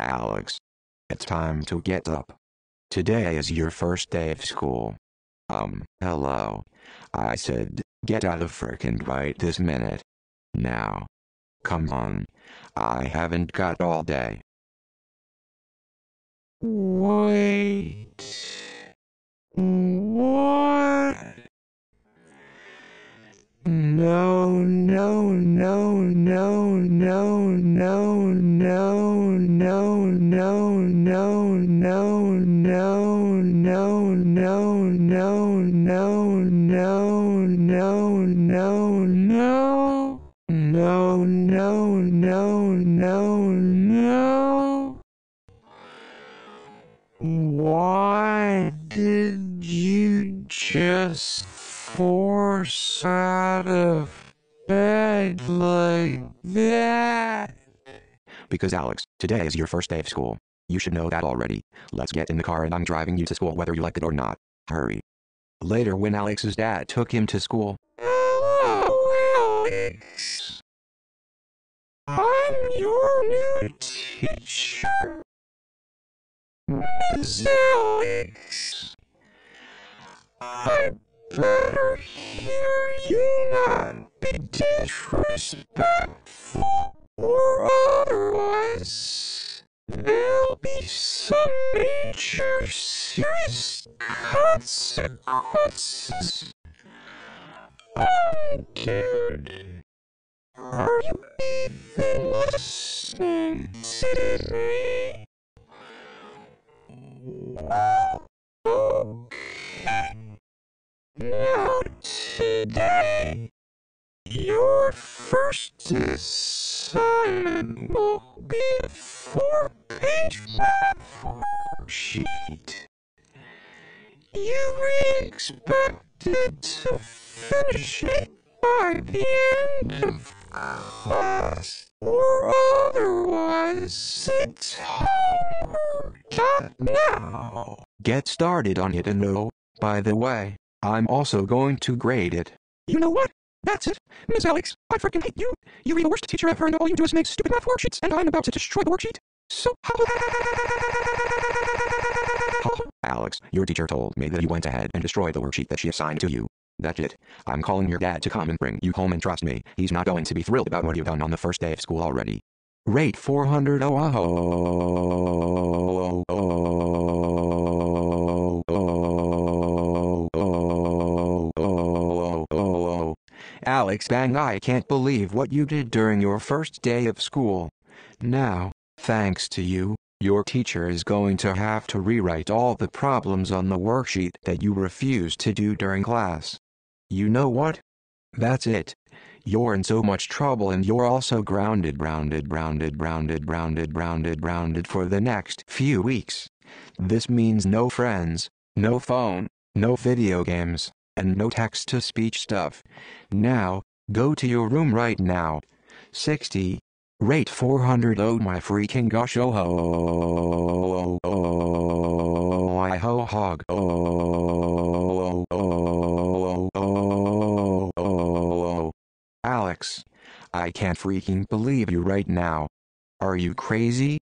Alex. It's time to get up. Today is your first day of school. Um, hello. I said, get out of frickin' right this minute. Now. Come on. I haven't got all day. Wait. What? No, no, no, no, no, no, no, no, no, no, no, no, no, no, no, no, no, no, no, no, no, no, no, no. Why did you just force out of bed like that? Because Alex, today is your first day of school. You should know that already. Let's get in the car and I'm driving you to school whether you like it or not. Hurry. Later when Alex's dad took him to school, Hello, Alex. I'm your new teacher. Miss Alex. I better hear you not be disrespectful or otherwise. There'll be some major serious consequences. Oh, dude. Are you even listening to me? Well, okay. Now today, your first assignment will be a four-page math worksheet. You were expected to finish it by the end of class, or otherwise it's homework. Now. get started on it and oh, by the way, I'm also going to grade it. You know what? That's it. Miss Alex, I freaking hate you. You are the worst teacher ever and all you do is make stupid math worksheets and I'm about to destroy the worksheet. So Alex, your teacher told me that you went ahead and destroyed the worksheet that she assigned to you. That's it. I'm calling your dad to come and bring you home and trust me, he's not going to be thrilled about what you've done on the first day of school already. Rate 400 oh, oh, oh, oh, Alex Bang I can't believe what you did during your first day of school. Now, thanks to you, your teacher is going to have to rewrite all the problems on the worksheet that you refused to do during class. You know what? That's it. You're in so much trouble and you're also grounded, grounded, grounded, grounded, grounded, grounded, grounded for the next few weeks. This means no friends, no phone, no video games, and no text to speech stuff. Now, go to your room right now. 60. Rate 400 oh my freaking gosh oh oh oh oh I ho hog oh oh oh oh oh Alex, I can't freaking believe you right now. Are you crazy?